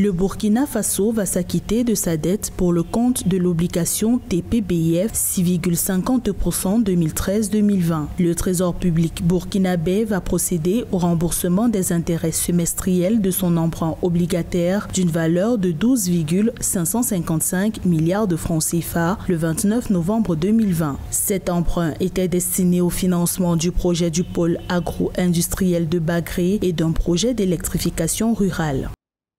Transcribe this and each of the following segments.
Le Burkina Faso va s'acquitter de sa dette pour le compte de l'obligation TPBIF 6,50% 2013-2020. Le Trésor public burkinabé va procéder au remboursement des intérêts semestriels de son emprunt obligataire d'une valeur de 12,555 milliards de francs CFA le 29 novembre 2020. Cet emprunt était destiné au financement du projet du pôle agro-industriel de Bagré et d'un projet d'électrification rurale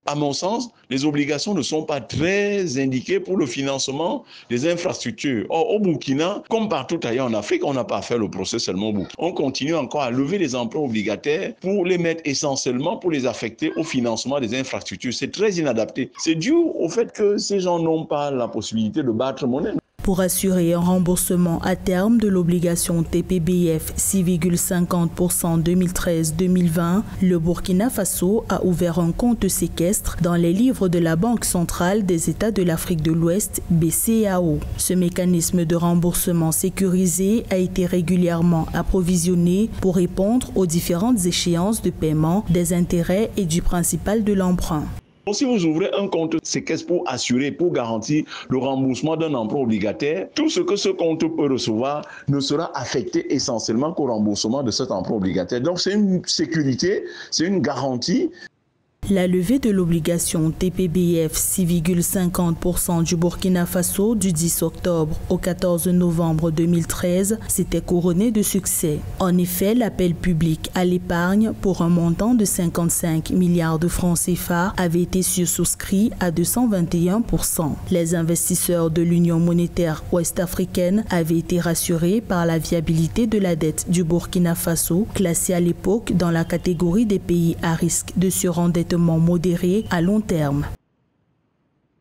à mon sens, les obligations ne sont pas très indiquées pour le financement des infrastructures. Au Burkina, comme partout ailleurs en Afrique, on n'a pas fait le procès seulement au Burkina. On continue encore à lever les emprunts obligataires pour les mettre essentiellement pour les affecter au financement des infrastructures. C'est très inadapté. C'est dû au fait que ces gens n'ont pas la possibilité de battre monnaie pour assurer un remboursement à terme de l'obligation TPBF 6,50% 2013-2020, le Burkina Faso a ouvert un compte séquestre dans les livres de la Banque centrale des États de l'Afrique de l'Ouest, BCAO. Ce mécanisme de remboursement sécurisé a été régulièrement approvisionné pour répondre aux différentes échéances de paiement des intérêts et du principal de l'emprunt. Si vous ouvrez un compte séquestre pour assurer, pour garantir le remboursement d'un emprunt obligataire, tout ce que ce compte peut recevoir ne sera affecté essentiellement qu'au remboursement de cet emprunt obligataire. Donc c'est une sécurité, c'est une garantie la levée de l'obligation TPBF 6,50% du Burkina Faso du 10 octobre au 14 novembre 2013 s'était couronnée de succès. En effet, l'appel public à l'épargne pour un montant de 55 milliards de francs CFA avait été souscrit à 221%. Les investisseurs de l'Union monétaire ouest-africaine avaient été rassurés par la viabilité de la dette du Burkina Faso, classée à l'époque dans la catégorie des pays à risque de surendettement modéré à long terme.